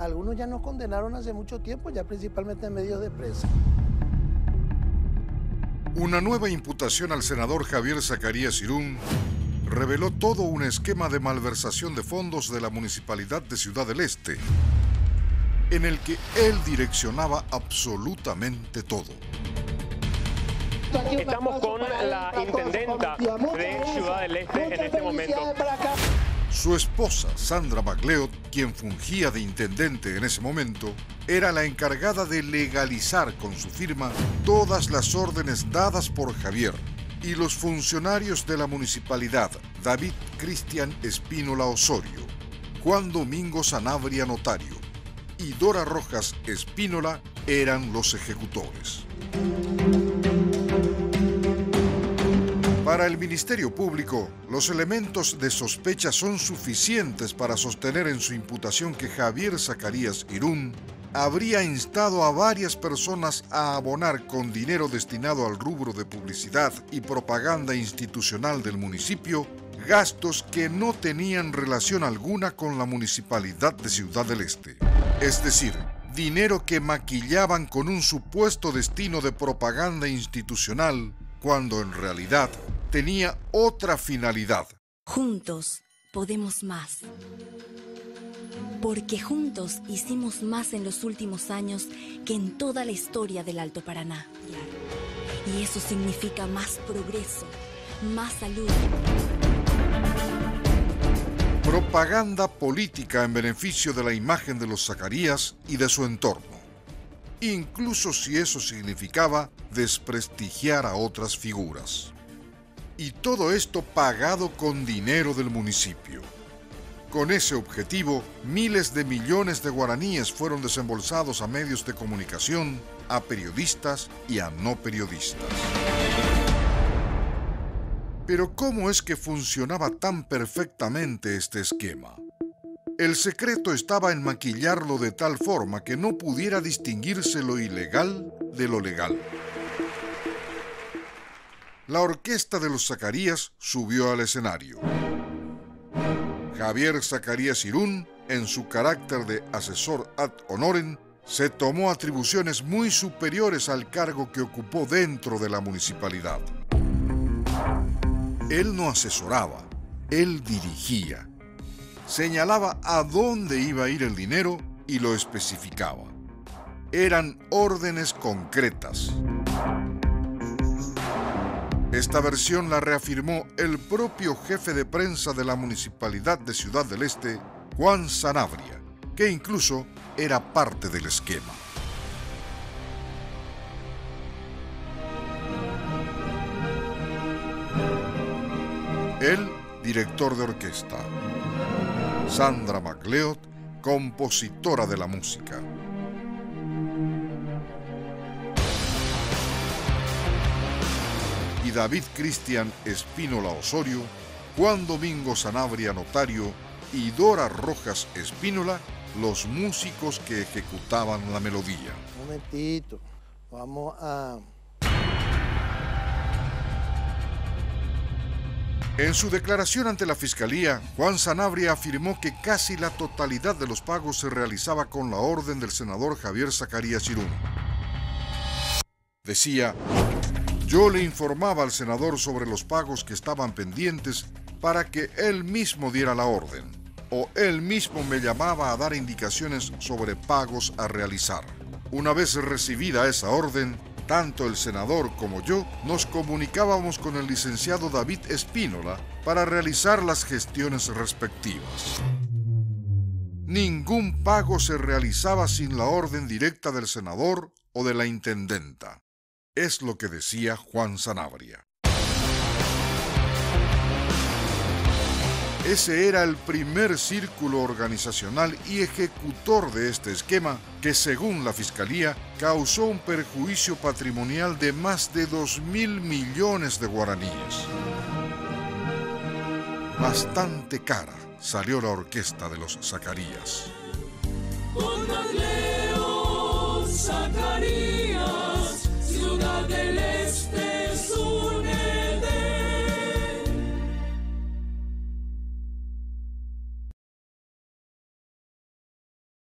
Algunos ya nos condenaron hace mucho tiempo, ya principalmente en medios de prensa. Una nueva imputación al senador Javier Zacarías Irún reveló todo un esquema de malversación de fondos de la Municipalidad de Ciudad del Este, en el que él direccionaba absolutamente todo. Estamos con la intendenta de Ciudad del Este en este momento. Su esposa, Sandra MacLeod, quien fungía de intendente en ese momento, era la encargada de legalizar con su firma todas las órdenes dadas por Javier y los funcionarios de la municipalidad, David Cristian Espínola Osorio, Juan Domingo Sanabria Notario y Dora Rojas Espínola eran los ejecutores. Para el Ministerio Público, los elementos de sospecha son suficientes para sostener en su imputación que Javier Zacarías Irún habría instado a varias personas a abonar con dinero destinado al rubro de publicidad y propaganda institucional del municipio gastos que no tenían relación alguna con la municipalidad de Ciudad del Este. Es decir, dinero que maquillaban con un supuesto destino de propaganda institucional cuando en realidad tenía otra finalidad. Juntos podemos más. Porque juntos hicimos más en los últimos años que en toda la historia del Alto Paraná. Y eso significa más progreso, más salud. Propaganda política en beneficio de la imagen de los Zacarías y de su entorno. Incluso si eso significaba desprestigiar a otras figuras. Y todo esto pagado con dinero del municipio. Con ese objetivo, miles de millones de guaraníes fueron desembolsados a medios de comunicación, a periodistas y a no periodistas. Pero ¿cómo es que funcionaba tan perfectamente este esquema? El secreto estaba en maquillarlo de tal forma que no pudiera distinguirse lo ilegal de lo legal la orquesta de los Zacarías subió al escenario. Javier Zacarías Irún, en su carácter de asesor ad honorem, se tomó atribuciones muy superiores al cargo que ocupó dentro de la municipalidad. Él no asesoraba, él dirigía. Señalaba a dónde iba a ir el dinero y lo especificaba. Eran órdenes concretas. Esta versión la reafirmó el propio jefe de prensa de la Municipalidad de Ciudad del Este, Juan Sanabria, que incluso era parte del esquema. Él, director de orquesta. Sandra MacLeod, compositora de la música. David Cristian Espínola Osorio, Juan Domingo Sanabria Notario y Dora Rojas Espínola, los músicos que ejecutaban la melodía. Un momentito, vamos a... En su declaración ante la Fiscalía, Juan Sanabria afirmó que casi la totalidad de los pagos se realizaba con la orden del senador Javier Zacarías Chirún. Decía, yo le informaba al senador sobre los pagos que estaban pendientes para que él mismo diera la orden, o él mismo me llamaba a dar indicaciones sobre pagos a realizar. Una vez recibida esa orden, tanto el senador como yo nos comunicábamos con el licenciado David Espínola para realizar las gestiones respectivas. Ningún pago se realizaba sin la orden directa del senador o de la intendenta. Es lo que decía Juan Sanabria. Ese era el primer círculo organizacional y ejecutor de este esquema que, según la Fiscalía, causó un perjuicio patrimonial de más de 2 mil millones de guaraníes. Bastante cara salió la orquesta de los Zacarías. Zacarías.